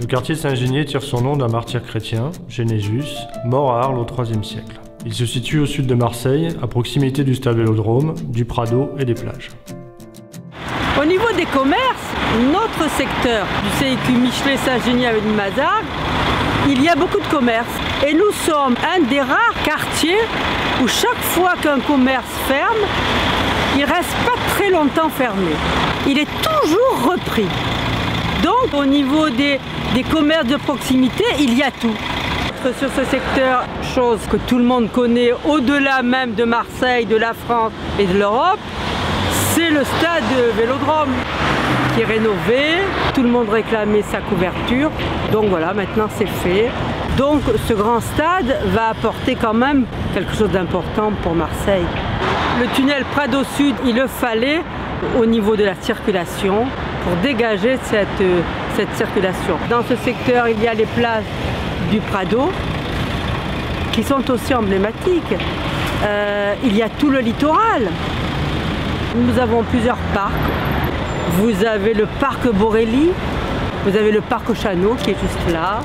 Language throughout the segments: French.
Le quartier Saint-Génier tire son nom d'un martyr chrétien, Genésus, mort à Arles au IIIe siècle. Il se situe au sud de Marseille, à proximité du stade Vélodrome, du Prado et des plages. Au niveau des commerces, notre secteur du CIQ Michelet Saint-Génie avec Mazar, il y a beaucoup de commerces. Et nous sommes un des rares quartiers où chaque fois qu'un commerce ferme, il reste pas très longtemps fermé. Il est toujours repris. Au niveau des, des commerces de proximité, il y a tout. Sur ce secteur, chose que tout le monde connaît au-delà même de Marseille, de la France et de l'Europe, c'est le stade Vélodrome qui est rénové. Tout le monde réclamait sa couverture. Donc voilà, maintenant c'est fait. Donc ce grand stade va apporter quand même quelque chose d'important pour Marseille. Le tunnel Prado Sud, il le fallait au niveau de la circulation pour dégager cette, circulation. Dans ce secteur, il y a les places du Prado qui sont aussi emblématiques. Euh, il y a tout le littoral. Nous avons plusieurs parcs. Vous avez le parc Borelli, vous avez le parc Chano qui est juste là.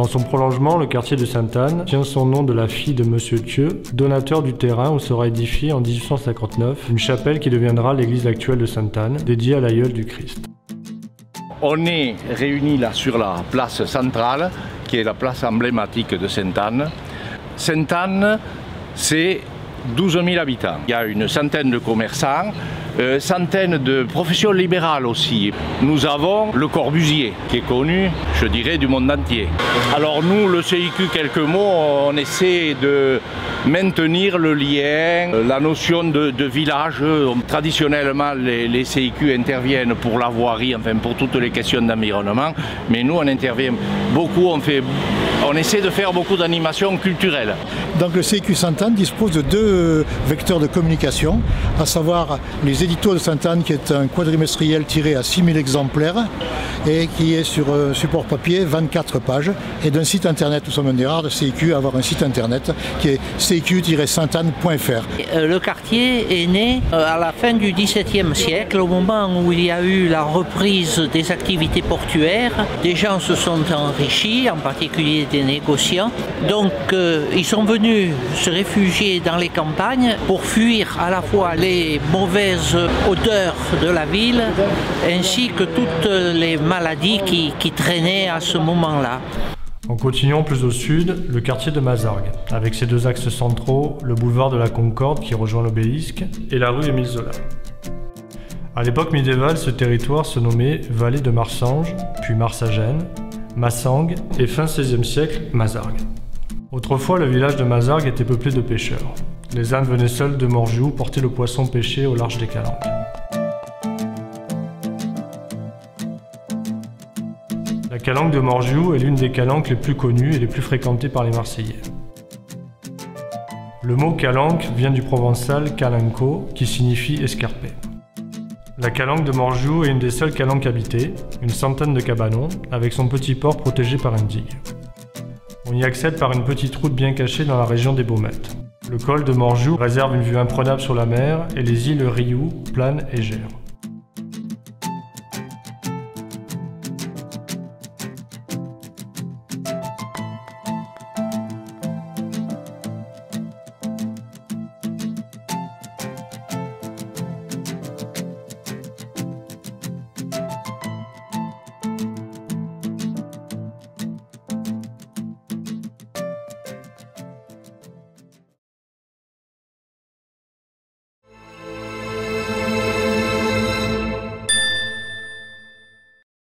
Dans son prolongement, le quartier de Sainte-Anne tient son nom de la fille de Monsieur Thieu, donateur du terrain où sera édifiée en 1859 une chapelle qui deviendra l'église actuelle de Sainte-Anne, dédiée à l'aïeul du Christ. On est réunis là sur la place centrale, qui est la place emblématique de Sainte-Anne. Sainte-Anne, c'est 12 000 habitants. Il y a une centaine de commerçants, euh, centaines de professions libérales aussi. Nous avons le Corbusier, qui est connu, je dirais, du monde entier. Alors nous, le CIQ, quelques mots, on essaie de maintenir le lien, la notion de, village. Traditionnellement, les, CIQ interviennent pour la voirie, enfin pour toutes les questions d'environnement, mais nous, on intervient beaucoup, on, fait, on essaie de faire beaucoup d'animations culturelles. Donc le CIQ Sainte-Anne dispose de deux vecteurs de communication, à savoir les éditos de Sainte-Anne, qui est un quadrimestriel tiré à 6000 exemplaires et qui est sur support papier, 24 pages, et d'un site internet. Nous sommes des rares de CIQ à avoir un site internet qui est cq-sainte-anne.fr. Le quartier est né à la fin du XVIIe siècle, au moment où il y a eu la reprise des activités portuaires. Des gens se sont enrichis, en particulier des négociants. Donc euh, ils sont venus se réfugier dans les campagnes pour fuir à la fois les mauvaises odeurs de la ville ainsi que toutes les maladies qui traînaient à ce moment-là. En continuant plus au sud, le quartier de Mazargues, avec ses deux axes centraux, le boulevard de la Concorde qui rejoint l'obélisque et la rue Émile Zola. À l'époque médiévale, ce territoire se nommait Vallée de Marsange, puis Marsagène, Massang et fin XVIe siècle, Mazargues. Autrefois, le village de Mazargues était peuplé de pêcheurs. Les ânes venaient seuls de Morjou porter le poisson pêché au large des calanques. La calanque de Morjou est l'une des calanques les plus connues et les plus fréquentées par les Marseillais. Le mot calanque vient du provençal calanco, qui signifie escarpé. La calanque de Morjou est une des seules calanques habitées, une centaine de cabanons, avec son petit port protégé par une digue. On y accède par une petite route bien cachée dans la région des Baumettes. Le col de Morjou réserve une vue imprenable sur la mer et les îles Rioux, Plane et Gers.